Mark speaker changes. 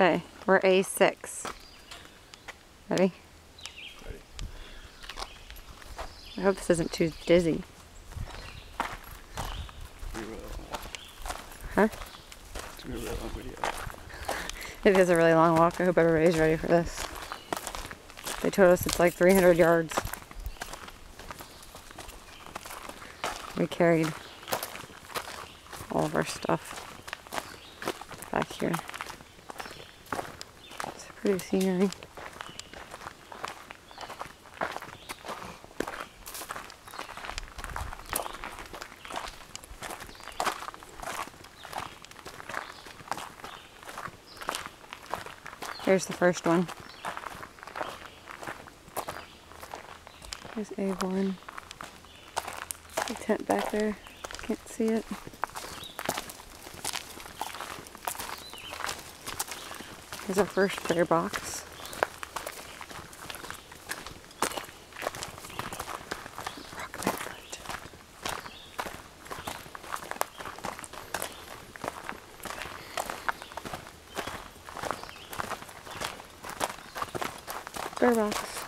Speaker 1: Okay, we're A6. Ready?
Speaker 2: Ready.
Speaker 1: I hope this isn't too dizzy. Huh?
Speaker 2: It's gonna be a real long video.
Speaker 1: It is a really long walk. I hope everybody's ready for this. They told us it's like 300 yards. We carried all of our stuff back here. Pretty ¿eh? scenery. Here's the first one. There's A1. The tent back there. Can't see it. Here's our first bear box. Rock box.